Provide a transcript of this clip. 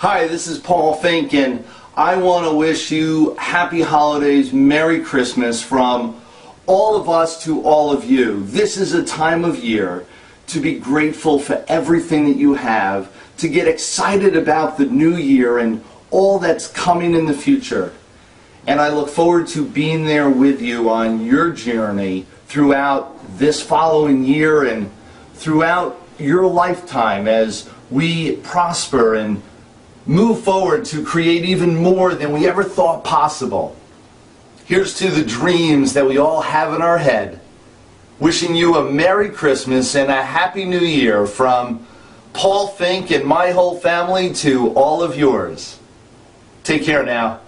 Hi, this is Paul Finck, and I want to wish you happy holidays, Merry Christmas from all of us to all of you. This is a time of year to be grateful for everything that you have, to get excited about the new year and all that's coming in the future. And I look forward to being there with you on your journey throughout this following year and throughout your lifetime as we prosper and move forward to create even more than we ever thought possible. Here's to the dreams that we all have in our head. Wishing you a Merry Christmas and a Happy New Year from Paul Finck and my whole family to all of yours. Take care now.